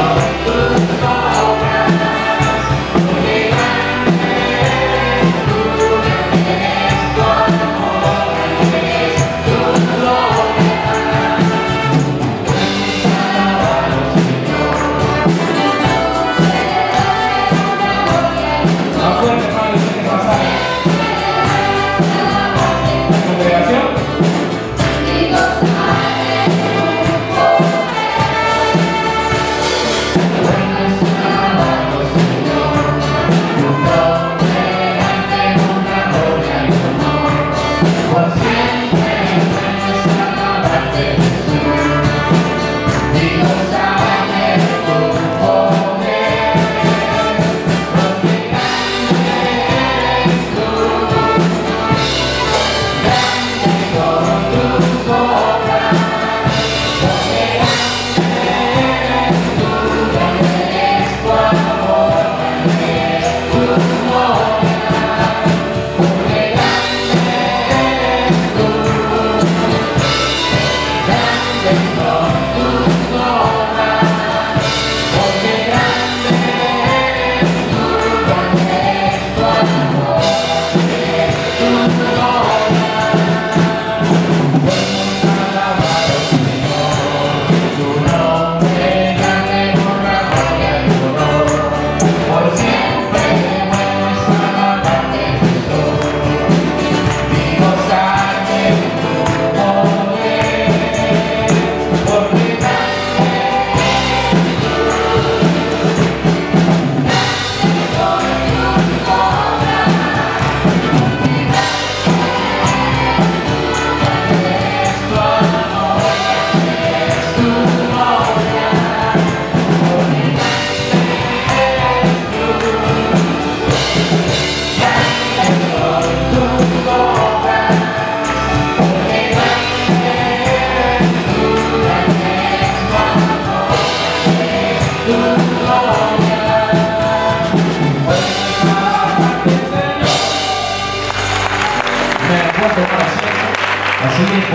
Oh, importante.